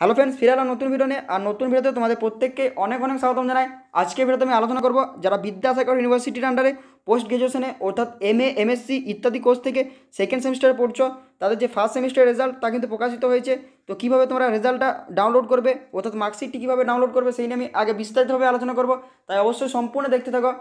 Hello friends, ফিরে এলাম নতুন ভিডিও নিয়ে। আর নতুন ভিডিওতে তোমাদের প্রত্যেককে অনেক অনেক স্বাগতম জানাই। আজকে ভিডিওতে আমি আলোচনা করব যারা বিদ্যাসাগর ইউনিভার্সিটির আন্ডারে পোস্ট গ্রাজুয়েশনে অর্থাৎ এম এ এমএসসি ইত্যাদি কোর্স থেকে সেকেন্ড সেমিস্টারে পড়ছো, তাদের যে ফার্স্ট সেমিস্টারের রেজাল্ট তা কিন্তু প্রকাশিত হয়েছে। তো কীভাবে তোমরা রেজাল্টটা ডাউনলোড করবে, অর্থাৎ মার্কশিটটি কীভাবে ডাউনলোড করবে, সেই নিয়ে আমি আগে বিস্তারিতভাবে আলোচনা করব। তাই অবশ্যই সম্পূর্ণ দেখতে থাকো।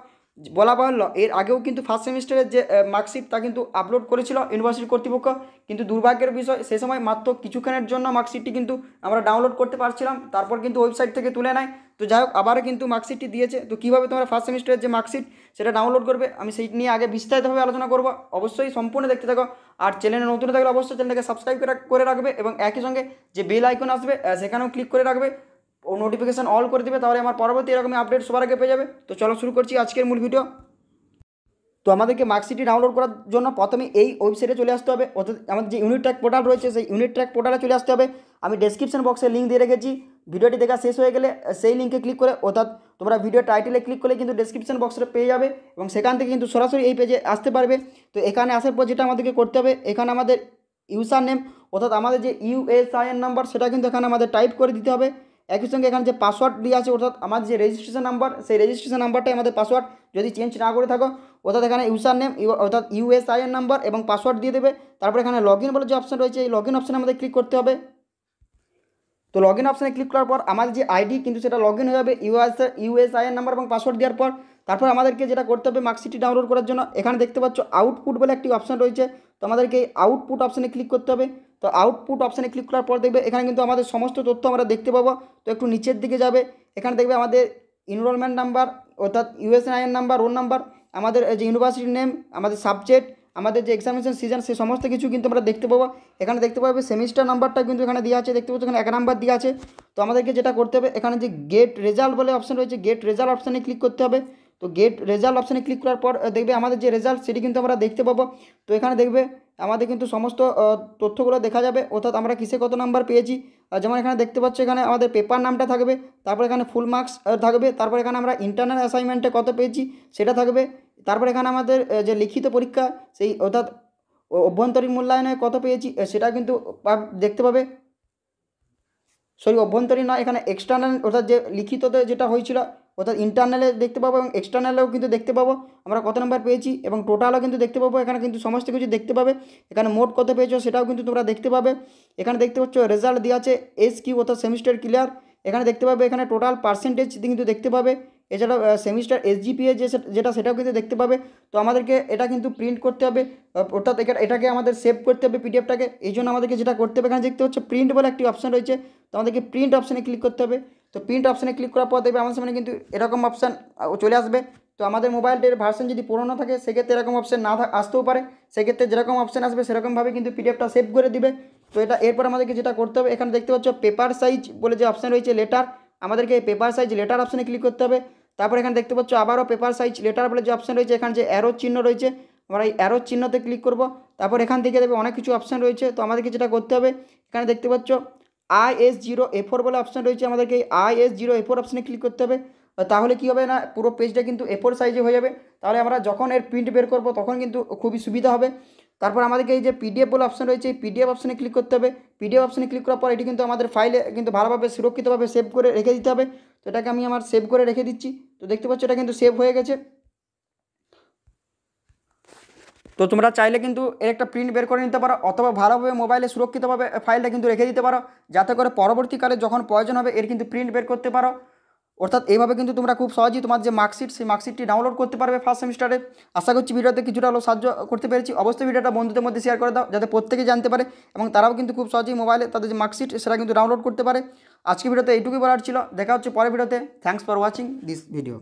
বলা বাহুল্য, এর আগেও কিন্তু ফার্স্ট সেমিস্টারের যে মার্কশিট তা কিন্তু আপলোড করেছিল ইউনিভার্সিটি কর্তৃপক্ষ, কিন্তু দুর্ভাগ্যের বিষয়, সে সময় মাত্র কিছুক্ষণের জন্য মার্কশিটটি কিন্তু আমরা ডাউনলোড করতে পারছিলাম, তারপর কিন্তু ওয়েবসাইট থেকে তুলে নেয়। তো যাই হোক, আবারও কিন্তু মার্কশিটটি দিয়েছে। তো কীভাবে তোমরা ফার্স্ট সেমিস্টারের যে মার্কশিট সেটা ডাউনলোড করবে, আমি সেই নিয়ে আগে বিস্তারিতভাবে আলোচনা করব। অবশ্যই সম্পূর্ণ দেখতে থাকো, আর চ্যানেলে নতুন থাকলে অবশ্যই চ্যানেলটাকে সাবস্ক্রাইব করে রাখবে এবং একই সঙ্গে যে বেল আইকন আসবে সেখানেও ক্লিক করে রাখবে। ও নোটিফিকেশান অল করে দেবে, তাহলে আমার পরবর্তী এরকমই আপডেট সবার আগে পেয়ে যাবে। তো চলো শুরু করছি আজকের মূল ভিডিও তো আমাদেরকে মার্কশিটটি ডাউনলোড করার জন্য প্রথমে এই ওয়েবসাইটে চলে আসতে হবে। অর্থাৎ আমাদের যে ইউনিট ট্র্যাক পোর্টাল রয়েছে, সেই ইউনিট ট্র্যাক পোর্টালে চলে আসতে হবে। আমি ডেসক্রিপশন বক্সে লিঙ্ক দিয়ে রেখেছি। ভিডিওটি দেখা শেষ হয়ে গেলে সেই লিঙ্কে ক্লিক করে, অর্থাৎ তোমরা ভিডিও টাইটেলে ক্লিক করলে কিন্তু ডেসক্রিপশন বক্সটা পেয়ে যাবে এবং সেখান থেকে কিন্তু সরাসরি এই পেজে আসতে পারবে। তো এখানে আসার পর যেটা আমাদেরকে করতে হবে, এখানে আমাদের ইউজার নেম অর্থাৎ আমাদের যে ইউএসআইএন নাম্বার সেটা কিন্তু এখানে আমাদের টাইপ করে দিতে হবে। একই সঙ্গে এখানে যে পাসওয়ার্ড দিয়ে আছে, অর্থাৎ আমাদের যে রেজিস্ট্রেশন নাম্বার সেই রেজিস্ট্রেশন নাম্বারটাই আমাদের পাসওয়ার্ড যদি চেঞ্জ না করে থাকো, অর্থাৎ এখানে ইউজার নেম অর্থাৎ ইউএসআইএন নাম্বার এবং পাসওয়ার্ড দিয়ে দেবে। তারপর এখানে লগ ইন বলে যে অপশন রয়েছে, এই লগ ইন অপশানে আমাদের ক্লিক করতে হবে। তো লগ ইন অপশানে ক্লিক করার পর আমাদের যে আইডি কিন্তু সেটা লগ ইন হয়ে যাবে ইউএস ইউএসআইএন নাম্বার এবং পাসওয়ার্ড দেওয়ার পর। তারপর আমাদেরকে যেটা করতে হবে মার্কশিটটি ডাউনলোড করার জন্য, এখানে দেখতে পাচ্ছ আউটপুট বলে একটি অপশান রয়েছে। তো আমাদেরকে এই আউটপুট অপশানে ক্লিক করতে হবে। তো আউটপুট অপশানে ক্লিক করার পর দেখবে এখানে কিন্তু আমাদের সমস্ত তথ্য আমরা দেখতে পাবো। তো একটু নিচের দিকে যাবে, এখানে দেখবে আমাদের ইনরোলমেন্ট নাম্বার অর্থাৎ ইউএসএনআইএন নাম্বার রোল নাম্বার আমাদের যে ইউনিভার্সিটির নেম আমাদের সাবজেক্ট আমাদের যে এক্সামিনেশন সিজন সে সমস্ত কিছু কিন্তু আমরা দেখতে পাবো। এখানে দেখতে পাবে সেমিস্টার নাম্বারটা কিন্তু এখানে দেওয়া আছে, দেখতে পাচ্ছ এখানে এক নাম্বার দেওয়া আছে। তো আমাদেরকে যেটা করতে হবে, এখানে যে গেট রেজাল্ট বলে অপশান রয়েছে গেট রেজাল্ট অপশানে ক্লিক করতে হবে। তো গেট রেজাল্ট অপশানে ক্লিক করার পর, দেখবে আমাদের যে রেজাল্ট সেটি কিন্তু আমরা দেখতে পাবো। তো এখানে দেখবে আমাদের কিন্তু সমস্ত তথ্যগুলো দেখা যাবে। অর্থাৎ আমরা কিসে কত নাম্বার পেয়েছি? যেমন এখানে দেখতে পাচ্ছ, এখানে আমাদের পেপার নামটা থাকবে, তারপর এখানে ফুল মার্কস থাকবে, তারপর এখানে আমরা ইন্টারনাল অ্যাসাইনমেন্টে কত পেয়েছি, সেটা থাকবে, তারপর এখানে আমাদের যে লিখিত পরীক্ষা, সেই অর্থাৎ অভ্যন্তরীণ মূল্যায়নে কত পেয়েছি সেটা কিন্তু দেখতে পাবে। সরি অভ্যন্তরীণ নয়, এখানে এক্সটার্নাল অর্থাৎ যে লিখিততে যেটা হয়েছিল অর্থাৎ ইন্টারনালে দেখতে পাবো এবং এক্সটার্নালেও কিন্তু দেখতে পাবো। আমরা কত নাম্বার পেয়েছি এবং টোটালও কিন্তু দেখতে পাবো। এখানে কিন্তু সমস্ত কিছু দেখতে পাবে। এখানে মোট কত পেয়েছ সেটাও কিন্তু তোমরা দেখতে পাবে। এখানে দেখতে পাচ্ছ রেজাল্ট দেওয়া আছে এস কিউ অর্থাৎ সেমিস্টার ক্লিয়ার এখানে দেখতে পাবে এখানে টোটাল পার্সেন্টেজ কিন্তু দেখতে পাবে। এছাড়াও সেমিস্টার এসজিপিএ যে যেটা সেটাও কিন্তু দেখতে পাবে। তো আমাদেরকে এটা কিন্তু প্রিন্ট করতে হবে। অর্থাৎ এটাকে আমাদের সেভ করতে হবে পিডিএফটাকে এই জন্য আমাদেরকে যেটা করতে হবে, এখানে দেখতে হচ্ছে প্রিন্ট বলে একটি অপশান রয়েছে। তো আমাদেরকে প্রিন্ট অপশানে ক্লিক করতে হবে। তো প্রিন্ট অপশানে ক্লিক করার পর দেখবে আমার সামনে কিন্তু এরকম অপশান চলে আসবে। তো আমাদের মোবাইলটির ভার্সন যদি পুরোনো থাকে, সেক্ষেত্রে এরকম অপশান না আসতেও পারে। সেক্ষেত্রে যেরকম অপশান আসবে, সেরকমভাবে কিন্তু পিডিএফটা সেভ করে দিবে। তো এটা, এরপর আমাদেরকে যেটা করতে হবে, এখানে দেখতে পাচ্ছ পেপার সাইজ বলে যে অপশান রয়েছে লেটার আমাদেরকে এই পেপার সাইজ লেটার অপশানে ক্লিক করতে হবে। তারপর এখানে দেখতে পাচ্ছ আবারও পেপার সাইজ লেটার বলে যে অপশান রয়েছে, এখানে যে অ্যারো চিহ্ন রয়েছে, আমরা এই অ্যারো চিহ্নতে ক্লিক করব। তারপর এখান থেকে দেখবে অনেক কিছু অপশান রয়েছে। তো আমাদেরকে যেটা করতে হবে, এখানে দেখতে পাচ্ছ I S zero A four বলে অপশান রয়েছে আমাদেরকে। I S zero A four অপশানে ক্লিক করতে হবে। তাহলে কী হবে না? পুরো পেজটা কিন্তু এ ফোর সাইজে হয়ে যাবে। তাহলে আমরা যখন এর প্রিন্ট বের করব, তখন কিন্তু খুবই সুবিধা হবে। তারপর আমাদেরকে এই যে পিডিএফ বলে অপশান রয়েছে পিডিএফ অপশানে ক্লিক করতে হবে। পিডিএফ অপশানে ক্লিক করার পর এটি কিন্তু আমাদের ফাইলে কিন্তু ভালোভাবে, সুরক্ষিতভাবে সেভ করে রেখে দিতে হবে। তো এটাকে আমি আমার সেভ করে রেখে দিচ্ছি। তো দেখতে পাচ্ছ এটা কিন্তু সেভ হয়ে গেছে। তো তোমরা চাইলে কিন্তু এর একটা প্রিন্ট বের করে নিতে পারো, অথবা ভালোভাবে মোবাইলে সুরক্ষিতভাবে ফাইলটা কিন্তু রেখে দিতে পারো, যাতে করে পরবর্তীকালে যখন প্রয়োজন হবে এর কিন্তু প্রিন্ট বের করতে পারো। অর্থাৎ এইভাবে কিন্তু তোমরা খুব সহজেই তোমার যে মার্কশিট সেই মার্কশিটটি ডাউনলোড করতে পারবে ফার্স্ট সেমিস্টারে আশা করছি ভিডিওতে কিছুটা হলেও সাহায্য করতে পেরেছি। অবশ্যই ভিডিওটা বন্ধুদের মধ্যে শেয়ার করে দাও, যাতে প্রত্যেকে জানতে পারে এবং তারাও কিন্তু খুব সহজেই মোবাইলে তাদের যে মার্কশিট সেটা কিন্তু ডাউনলোড করতে পারে। আজকে ভিডিওতে এইটুকুই বলার ছিল। দেখা হচ্ছে পরের ভিডিওতে। Thanks for watching this video